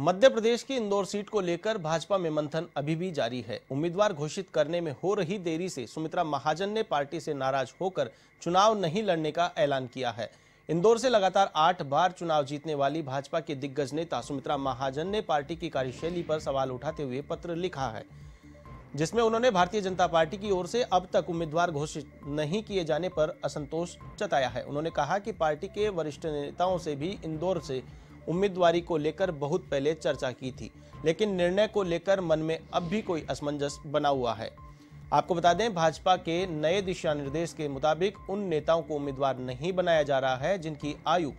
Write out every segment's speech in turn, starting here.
मध्य प्रदेश की इंदौर सीट को लेकर भाजपा में मंथन अभी भी जारी है। उम्मीदवार घोषित करने में हो रही देरी से सुमित्रा महाजन ने पार्टी से नाराज़ होकर चुनाव नहीं लड़ने का ऐलान किया है। इंदौर से लगातार आठ बार चुनाव जीतने वाली भाजपा के दिग्गज नेता सुमित्रा महाजन ने पार्टी की कार्यशैली पर सवाल उठाते हुए पत्र लिखा है, जिसमें उन्होंने भारतीय जनता पार्टी की ओर से अब तक उम्मीदवार घोषित नहीं किए जाने पर असंतोष जताया है। उन्होंने कहा कि पार्टी के वरिष्ठ नेताओं से भी इंदौर से उम्मीदवारी को लेकर बहुत पहले चर्चा की थी, लेकिन निर्णय को लेकर मन में अब भी कोई असमंजस बना हुआ है। आपको बता दें, भाजपा के नए दिशा निर्देश के मुताबिक उन नेताओं को उम्मीदवार नहीं बनाया जा रहा है, जिनकी आयु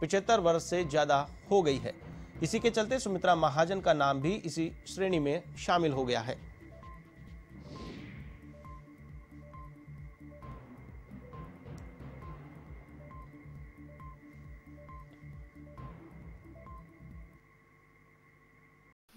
पिछहत्तर वर्ष से ज़्यादा हो गई है। इसी के चलते सुमित्रा महाजन का नाम भी इसी श्रेणी में शामिल हो गया है।